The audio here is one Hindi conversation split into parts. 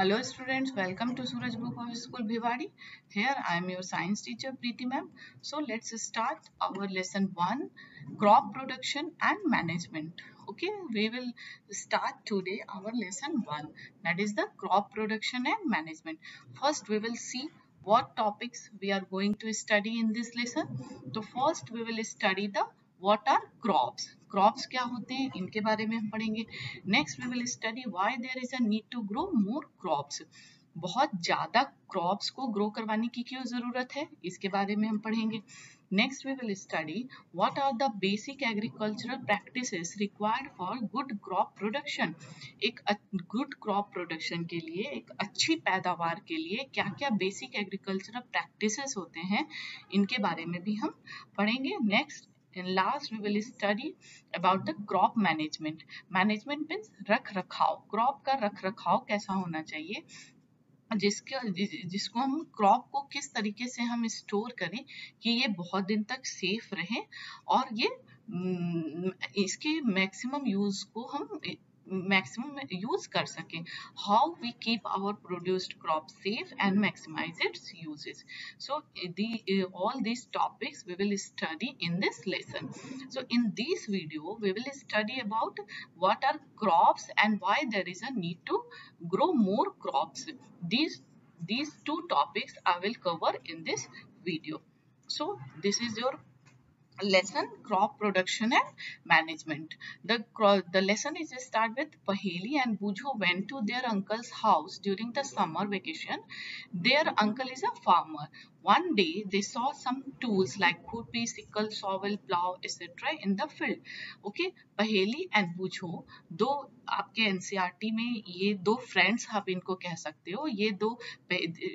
Hello students, welcome to Suraj Group of School Bhiwadi. Here I am your science teacher Preeti ma'am. So let's start our lesson 1 crop production and management. Okay, we will start today our lesson 1 that is the crop production and management. First we will see what topics we are going to study in this lesson. So first we will study the what are crops crops क्या होते हैं, इनके बारे में हम पढ़ेंगे। Next we will study why there is a need to grow more crops बहुत ज़्यादा क्रॉप्स को ग्रो करवाने की क्यों ज़रूरत है, इसके बारे में हम पढ़ेंगे। Next we will study what are the basic agricultural practices required for good crop production एक गुड क्रॉप प्रोडक्शन के लिए, एक अच्छी पैदावार के लिए क्या क्या बेसिक एग्रीकल्चरल प्रैक्टिसेस होते हैं, इनके बारे में भी हम पढ़ेंगे। Next and last, we will study about the crop management. Management means रख रखाव crop का रख रखाव कैसा होना चाहिए? जिसके, जिसको हम क्रॉप को किस तरीके से हम स्टोर करें कि ये बहुत दिन तक सेफ़ रहे और ये इसके मैक्सिमम यूज़ को हम maximum use kar sake how we keep our produced crop safe and maximize its uses. So the all these topics we will study in this lesson. So in this video we will study about what are crops and why there is a need to grow more crops. These these two topics i will cover in this video. So this is your lesson crop production and management. The the lesson is to start with paheli and bujo went to their uncle's house during the summer vacation. Their uncle is a farmer one day, they saw some tools like खुरपी sickle shovel plow etc in the field. Okay, Paheli and Boojho दो आपके एनसीईआरटी में ये दो फ्रेंड्स आप इनको कह सकते हो, ये दो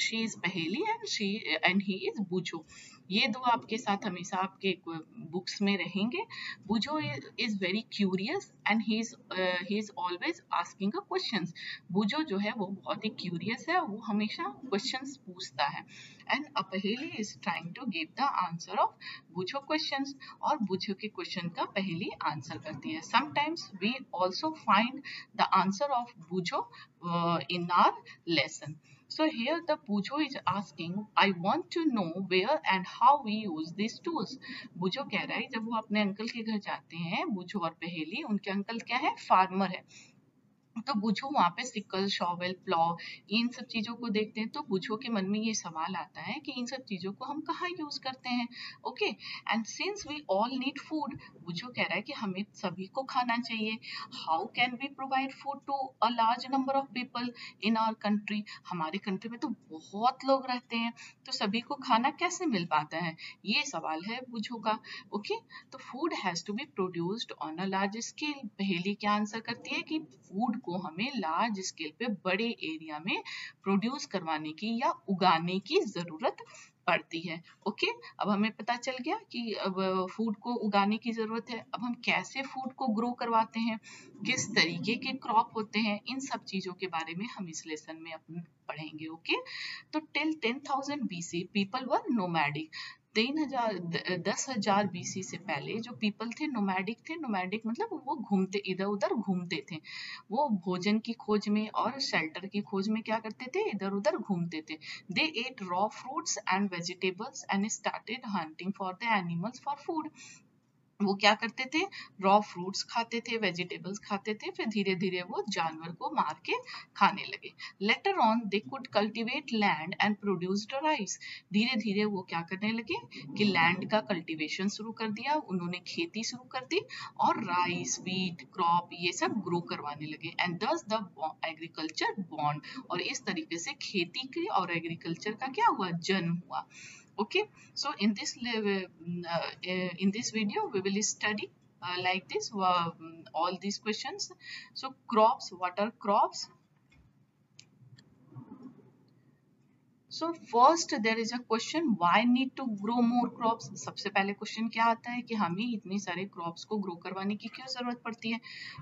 she is Paheli and she and he is Boojho ये दो आपके साथ हमेशा आपके बुक्स में रहेंगे। Boojho is very curious and he is he is always asking questions Boojho जो है वो बहुत ही क्यूरियस है, वो हमेशा क्वेश्चंस पूछता है। And अपहेली is trying to give the answer of Boojho questions और बुझो के क्वेश्चन का पहेली आंसर करती है। Sometimes we also find the answer of Boojho in our lesson So here the Bujo is asking, I want to know where and how we use these tools. Boojho कह रहा है जब वो अपने अंकल के घर जाते हैं बुजो और पहेली उनके अंकल क्या है? फार्मर है। तो बुझो वहाँ पे सिकल, शॉवल, प्लॉ, इन सब चीज़ों को देखते हैं तो बुझो के मन में ये सवाल आता है कि इन सब चीज़ों को हम कहाँ यूज़ करते हैं? Okay and since we all need food Boojho कह रहा है कि हमें सभी को खाना चाहिए। How can we provide food to a large number of people in our country हमारे कंट्री में तो बहुत लोग रहते हैं तो सभी को खाना कैसे मिल पाता है? ये सवाल है बुझो का। ओके तो food has to be produced on a large scale पहली क्या आंसर करती है कि फ़ूड को हमें लार्ज स्केल पे बड़े एरिया में प्रोड्यूस करवाने की या उगाने की ज़रूरत पड़ती है। ओके अब हमें पता चल गया कि अब फ़ूड को उगाने की ज़रूरत है। अब हम कैसे फ़ूड को ग्रो करवाते हैं? किस तरीके के क्रॉप होते हैं? इन सब चीज़ों के बारे में हम इस लेसन में अपन पढ़ेंगे। ओके तो till ten thousand BC people were nomadic तीन हज़ार दस हज़ार बीसी से पहले जो पीपल थे नोमैडिक थे नोमैडिक मतलब वो घूमते इधर उधर घूमते थे। वो भोजन की खोज में और शेल्टर की खोज में क्या करते थे? इधर उधर घूमते थे। They ate raw fruits and vegetables and started hunting for the animals for food वो क्या करते थे? रॉ फ्रूट्स खाते थे वेजिटेबल्स खाते थे, फिर धीरे धीरे वो जानवर को मार के खाने लगे। Later on they could cultivate land and produce rice धीरे धीरे वो क्या करने लगे कि लैंड का कल्टीवेशन शुरू कर दिया, उन्होंने खेती शुरू कर दी और राइस वीट क्रॉप ये सब ग्रो करवाने लगे। एंड दस द एग्रीकल्चर बॉन्ड और इस तरीके से खेती के और एग्रीकल्चर का क्या हुआ? जन्म हुआ। Okay so in this uh, in this video we will study uh, like this uh, all these questions so crops what are crops so first there is a question why need to grow more crops सबसे पहले क्वेश्चन क्या आता है कि हमें इतनी सारे क्रॉप्स को ग्रो करवाने की क्यों ज़रूरत पड़ती है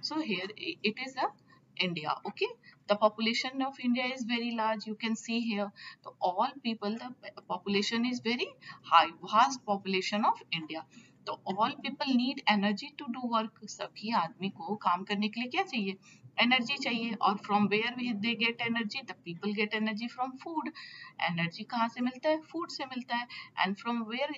so here it is a India. Okay, the population of India is very large. You can see here. So all people, the population is very high, vast population of India. तो all people need energy to do work सभी आदमी को काम करने के लिए क्या चाहिए एनर्जी चाहिए और from where we they get energy the people get energy from food energy कहाँ से मिलता है? फ़ूड से मिलता है. And from where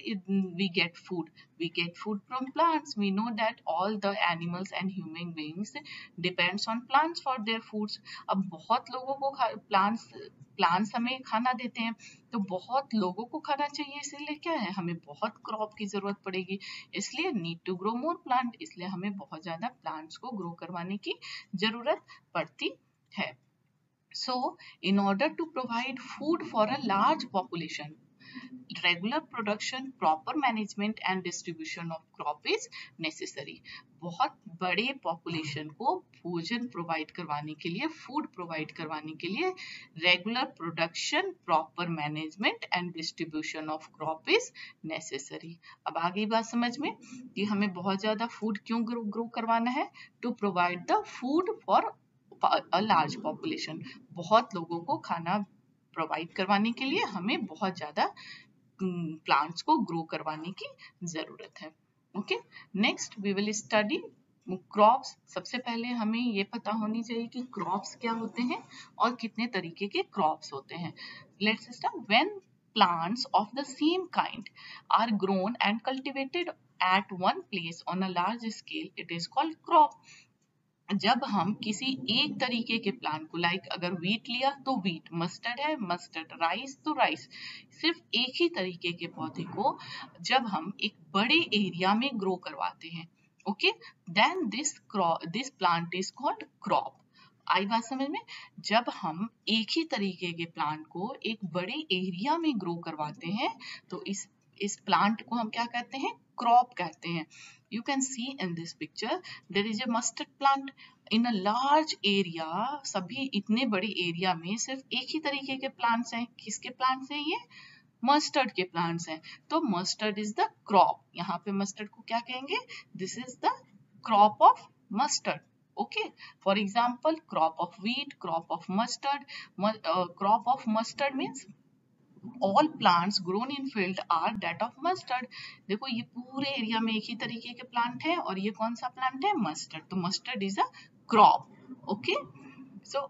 we get food we get food from plants we know that all the animals and human beings depends on plants for their foods अब बहुत लोगों को प्लांट्स प्लांट्स हमें खाना देते हैं. तो बहुत लोगों को खाना चाहिए, इसीलिए क्या है? हमें बहुत क्रॉप की ज़रूरत पड़ेगी। इसलिए need to grow more plant इसलिए हमें बहुत ज़्यादा प्लांट्स को ग्रो करवाने की ज़रूरत पड़ती है। So in order to provide food for a large population regular production, proper management and distribution of crop is necessary. बहुत बड़े पॉपुलेशन को भोजन प्रोवाइड करवाने के लिए फ़ूड प्रोवाइड करवाने के लिए regular production proper management and distribution of crop is necessary अब आगे बात समझ में कि हमें बहुत ज़्यादा फ़ूड क्यों ग्रो करवाना है? To provide the food for a large population बहुत लोगों को खाना प्रोवाइड करवाने के लिए हमें बहुत ज़्यादा प्लांट्स को ग्रो करवाने की ज़रूरत है। Okay next we will study crops सबसे पहले हमें ये पता होनी चाहिए कि क्रॉप्स क्या होते हैं और कितने तरीके के क्रॉप्स होते हैं। Let's start when plants of the same kind are grown and cultivated at one place on a large scale, it is called crop. जब हम किसी एक तरीके के प्लांट को लाइक अगर वीट लिया तो वीट मस्टर्ड है मस्टर्ड राइस तो राइस सिर्फ़ एक ही तरीके के पौधे को जब हम एक बड़े एरिया में ग्रो करवाते हैं okay then this this plant is called crop आई बात समझ में? जब हम एक ही तरीके के प्लांट को एक बड़े एरिया में ग्रो करवाते हैं तो इस इस प्लांट को हम क्या कहते हैं? क्रॉप कहते हैं. You can see in this picture there is a mustard plant in a large area सभी इतने बड़े एरिया में सिर्फ़ एक ही तरीके के प्लांट्स हैं. किसके प्लांट्स हैं ये? मस्टर्ड के प्लांट्स हैं. तो मस्टर्ड इज़ द क्रॉप यहाँ पे मस्टर्ड को क्या कहेंगे? This is the crop of mustard okay for example crop of wheat crop of mustard crop of mustard means all plants grown in field are that of mustard देखो ये पूरे एरिया में एक ही तरीके के प्लांट है और ये कौन सा प्लांट है मस्टर्ड तो mustard is a crop okay so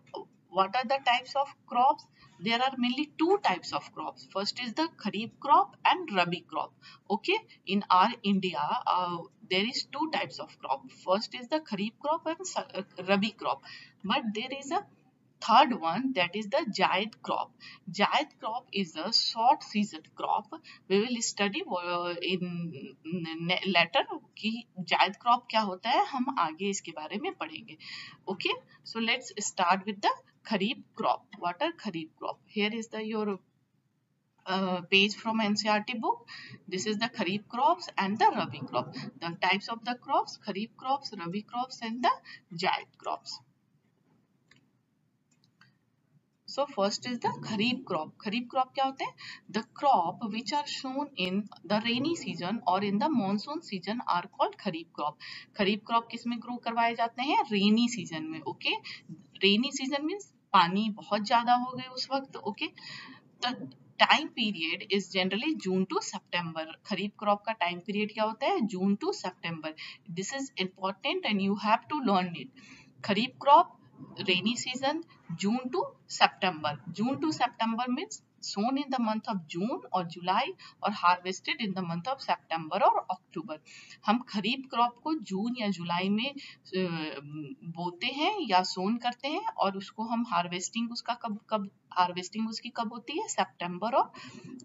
what are the types of crops there are mainly two types of crops first is the kharif crop and rabi crop okay in our india uh, there is two types of crop first is the kharif crop and rabi crop but there is a third one that is the Jayad crop. Jayad crop is a short season crop. We will study uh, in later कि जायद crop क्या होता है हम आगे इसके बारे में पढ़ेंगे okay so let's start with the kharif crop what are kharif crop here is the your uh, page from NCRT book. This is the Kharif crops and the Rabi crop. The types of the crops, Kharif crops, Rabi crops and the Jaid crops. So first is the kharif crop kharif crop क्या होते हैं? The crop which are sown in the rainy season और in the monsoon season are called kharif crop kharif crop किसमें ग्रो करवाए जाते हैं? रेनी सीज़न में ओके रेनी सीज़न मीन्स पानी बहुत ज़्यादा हो गए उस वक्त okay time period is generally June to September kharif crop का टाइम पीरियड क्या होता है? June to September this is important and you have to learn it kharif crop rainy season June to September. June to September means sown in the month of June or July or harvested in the month of September or October. हम खरीफ क्रॉप को जून या जुलाई में बोते हैं या सोन करते हैं और उसको हम हार्वेस्टिंग उसका कब कब हार्वेस्टिंग उसकी कब होती है सितंबर और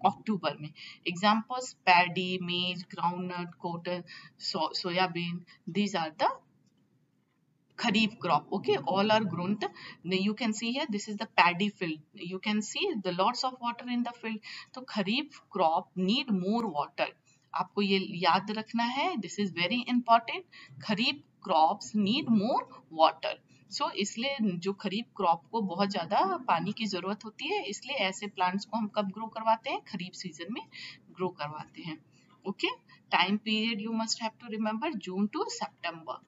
अक्टूबर में examples paddy maize groundnut cotton soybean these are the kharif crop okay? All are grown. You can see here, this is the paddy field. You can see the lots of water in the field. so kharif crop need more water. आपको ये याद रखना है this is very important kharif crops need more water so इसलिए जो खरीफ क्रॉप को बहुत ज़्यादा पानी की ज़रूरत होती है, इसलिए ऐसे प्लांट्स को हम कब ग्रो करवाते हैं? खरीफ सीज़न में ग्रो करवाते हैं okay time period you must have to remember June to September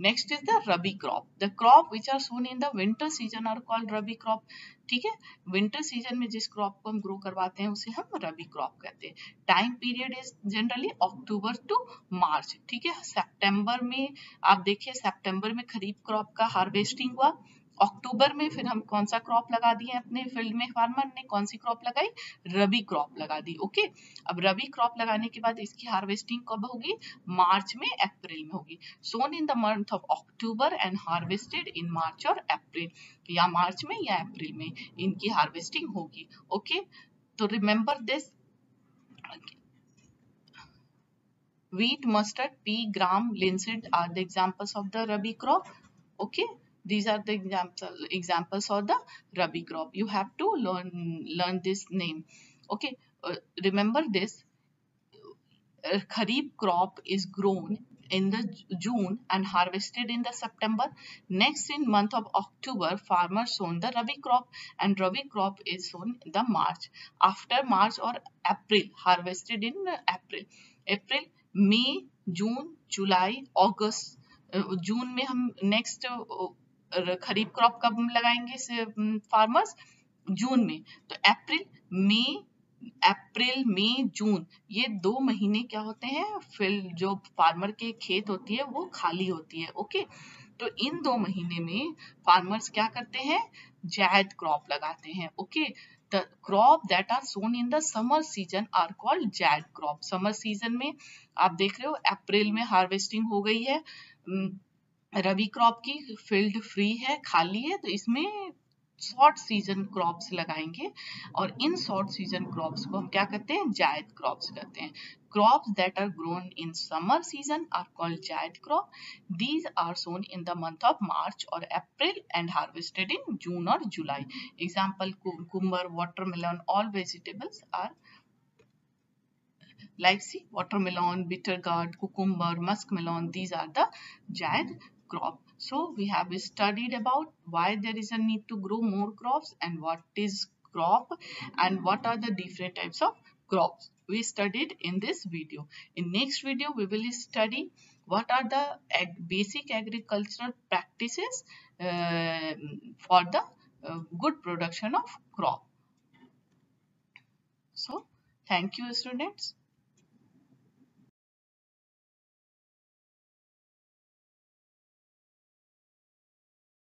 next is the rabi crop the crop which are sown in the winter season are called rabi crop ठीक है? विंटर सीज़न में जिस क्रॉप को हम ग्रो करवाते हैं, उसे हम रबी क्रॉप कहते हैं। Time period is generally October to March ठीक है? सितंबर में, आप देखिए सितंबर में खरीफ क्रॉप का हार्वेस्टिंग हुआ। अक्टूबर में फिर हम कौन सा क्रॉप लगा दिए अपने फ़ील्ड में? फार्मर ने कौन सी क्रॉप लगाई? रबी क्रॉप लगा दी ओके अब रबी क्रॉप लगाने के बाद इसकी हार्वेस्टिंग कब होगी? मार्च में, अप्रैल में होगी। Sown in the month of October and harvested in March और अप्रैल या मार्च में या अप्रैल में इनकी हार्वेस्टिंग होगी ओके तो remember this wheat, mustard, pea, gram, linseed are the examples of the rabi crop, okay? these are the example examples of the rabi crop you have to learn learn this name okay uh, remember this uh, kharif crop is grown in the June and harvested in the September. Next in month of October, farmers sown the Rabi crop and Rabi crop is sown in the March. After March or April, harvested in April. April, May, June, July, August. जून में हम नेक्स्ट खरीफ क्रॉप कब लगाएँगे फार्मर्स जून में। तो अप्रैल, मई अप्रैल, मई, जून, ये दो महीने क्या होते हैं फिल जो फार्मर के खेत होती है, वो खाली होती है ओके तो इन दो महीने में फार्मर्स क्या करते हैं जैद क्रॉप लगाते हैं okay the crop that are sown in the summer season are called Zaid crop. Summer season में आप देख रहे हो, अप्रैल में हार्वेस्टिंग हो गई है रबी क्रॉप की फ़ील्ड फ्री है, खाली है तो इसमें शॉर्ट सीज़न क्रॉप्स लगाएँगे और इन शॉर्ट सीज़न क्रॉप्स को हम क्या कहते हैं? जायद क्रॉप्स कहते हैं। Crops that are grown in summer season are called Zaid crop these are sown in the month of March और April and harvested in June और July example cucumber watermelon all vegetables are like, see, watermelon, bitter gourd, cucumber muskmelon these are the jaid crop so we have studied about why there is a need to grow more crops and what is crop and what are the different types of crops we studied in this video. In next video we will study what are the ag basic agricultural practices uh, for the uh, good production of crop. So thank you students.